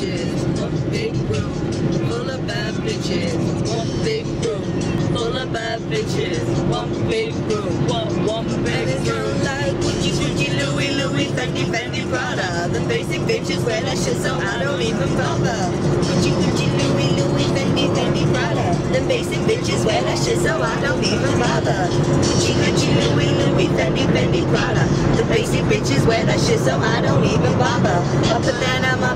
bitches. One big room full of bad bitches. One big room full of bad bitches. One big room. One one big room. like Gucci, Gucci, Louis, Louis, Fendi, Fendi, Prada. The basic bitches wear that shit, so I don't even bother. Gucci, Gucci, Louis, Louis, Fendi, Fendi, Prada. The basic bitches wear that shit, so I don't even bother. Gucci, Gucci, Louis, Louis, Fendi, Fendi, Prada. The basic bitches wear that shit, so I don't even bother. Put that on my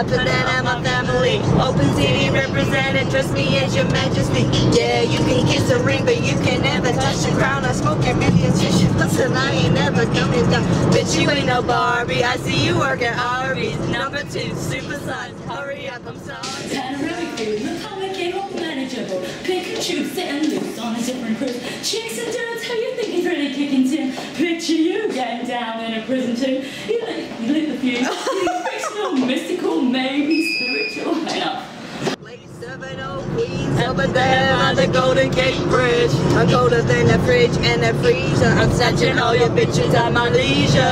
I put that on my family. Oakland city represented, trust me as your majesty. Yeah, you can kiss the ring, but you can never touch the crown. I smoke a million tissues, and I ain't never coming down. Bitch, you ain't no Barbie. I see you work at Arby's. Number two, super size. Hurry up, I'm sorry. Panoramic view, Republican or manageable. Pick and choose, sit and loose on a different cruise. Chicks and dudes, who you think is really kicking to? Picture you getting down in a prison too. You you lit the fuse. You mystical, maybe spiritual. Hang up. Lady seven old queens over there by the Golden Gate Bridge. I'm colder than the fridge and the freezer. I'm snatching all your bitches at my leisure.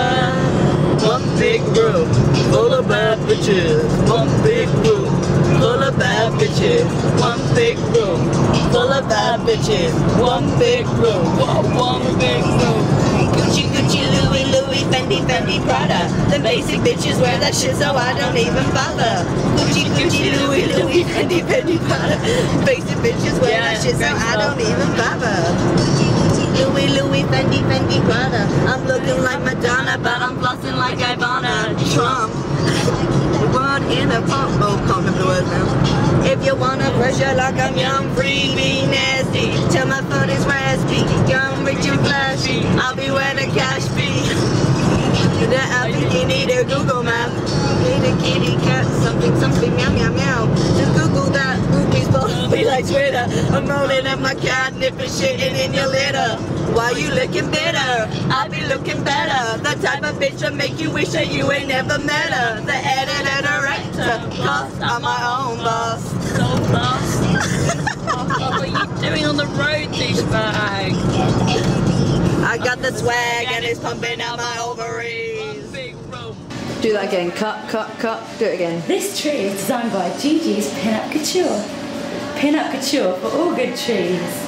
One big room full of bad bitches. One big room full of bad bitches. One big room full of bad bitches. One big room. One big room. Gucci, Gucci, Louis, Louis, Fendi, Prada. The basic bitches wear that shit, so I don't even bother. Gucci, Gucci, Louis, Louis, Fendi, Fendi, Prada. Basic bitches wear that shit, so I don't even bother. Louis, Louis, Fendi, Fendi, Prada. I'm looking like Madonna, but I'm flossing like Ivana Trump. One in a pump. Oh, can't remember the words now. If you wanna pressure like I'm young, free, be nasty. Till my phone you a Google map. A kitty cat, something, something, meow, meow, meow. Just Google that, groupies follow me like Twitter. I'm rolling up my catnip and shitting in your litter. Why you looking bitter? I be looking better. The type of bitch that make you wish that you ain't never met her. The editor, director, cause I'm my own boss. So fast. what are you doing on the road, douchebag? I got the swag and it's pumping out my ovaries. Do that again. Cut, cut, cut. Do it again. This tree is designed by GG's Pinup Couture. Pinup Couture for all good trees.